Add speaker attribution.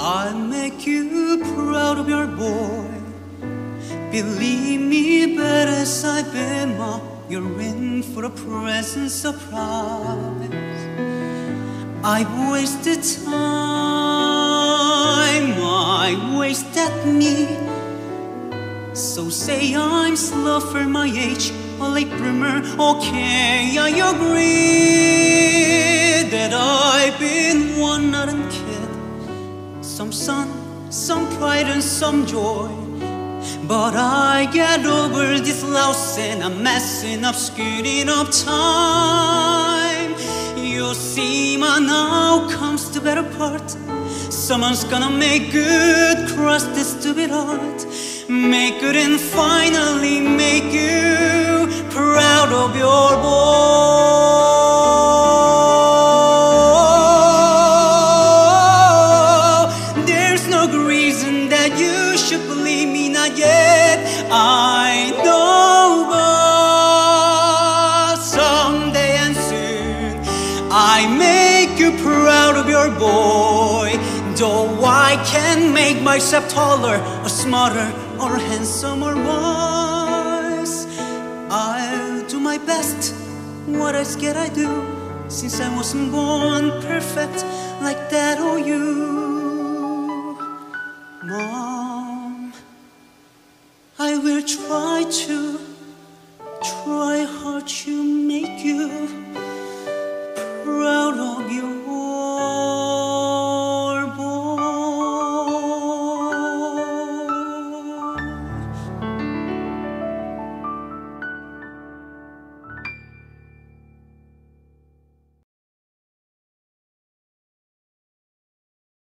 Speaker 1: I'll make you proud of your boy. Believe me, but as I've been, you're in for a present surprise. I've wasted time, I wasted me. So say I'm slow for my age, a late bloomer. Okay, I agree Some sun, some pride, and some joy. But I get over this loss and I'm messing up, screwing up time. You'll see, my now comes the better part. Someone's gonna make good, cross this stupid heart. Make good and finally make you proud of your boy. No reason that you should believe me, not yet. I know, but someday and soon I make you proud of your boy. Though I can make myself taller or smarter or handsome or wise, I'll do my best. What else can I do? Since I wasn't born perfect like that will try to,